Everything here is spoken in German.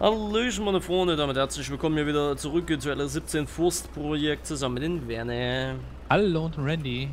Hallöchen meine Freunde, damit herzlich willkommen hier wieder zurück zu LR17 Forstprojekt zusammen mit den Werner. Hallo und Randy.